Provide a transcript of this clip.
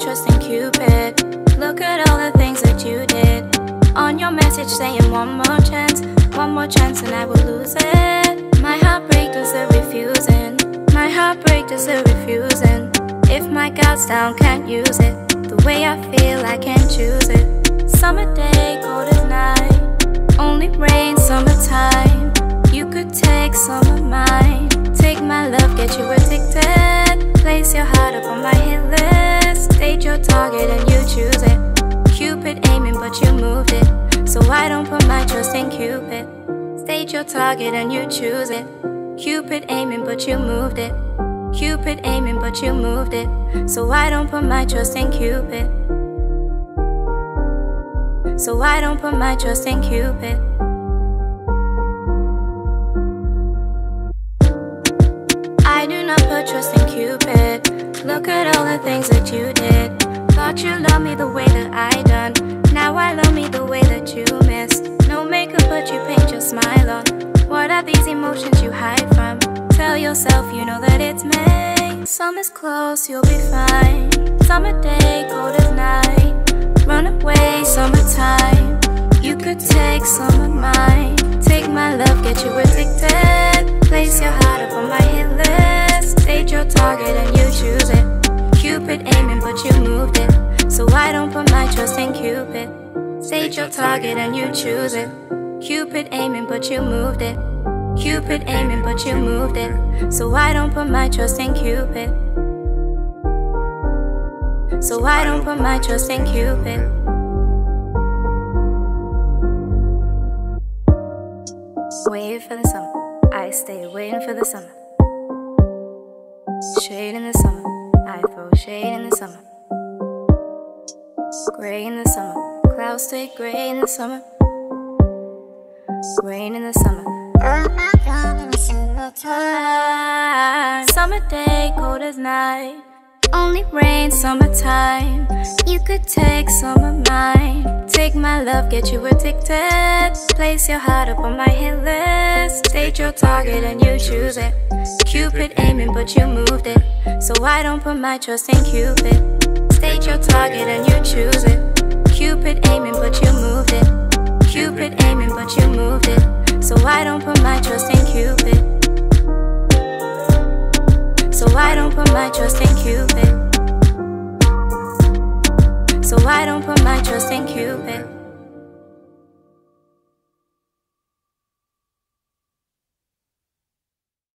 Cupid. Look at all the things that you did. On your message saying one more chance, one more chance and I will lose it. My heartbreak does the refusing. My heartbreak does the refusing. If my guard's down, can't use it. The way I feel, I can't choose it. Summer day, cold as night. Only rain, summertime. You could take some of mine. Take my love, get you addicted. Place your heart up on my hit. State your target and you choose it. Cupid aiming, but you moved it. So I don't put my trust in Cupid. State your target and you choose it. Cupid aiming, but you moved it. Cupid aiming, but you moved it. So I don't put my trust in Cupid. So I don't put my trust in Cupid. I do not put trust in Cupid. Look at all the things that you did. Thought you loved me the way that I done. Now I love me the way that you missed. No makeup, but you paint your smile on. What are these emotions you hide from? Tell yourself you know that it's May. Summer's close, you'll be fine. Summer day, cold as night. Run away, summertime. You could take some of mine. Take my love, get you addicted. Place your heart up on my hit list. State your target and you choose it. Cupid aiming, but you moved it. So I don't put my trust in Cupid. State your target and you choose it. Cupid aiming, but you moved it. Cupid aiming, but you moved it. So I don't put my trust in Cupid. So I don't put my trust in Cupid. Waiting for the summer. I stay waiting for the summer. Shade in the summer. Throw shade in the summer. Gray in the summer. Clouds stay gray in the summer. Rain in the summer. Oh my god, in the summertime. Summer day, cold as night. Only rain, summertime. You could take some of mine. Take my love, get you addicted. Place your heart up on my hit list. State your target and you choose it. Cupid aiming, but you moved it. So I don't put my trust in Cupid. State your target and you choose it. Cupid aiming, but you moved it. Cupid aiming, but you moved it. So I don't put my trust in Cupid. So I don't put my trust in Cupid. I don't put my trust in Cupid.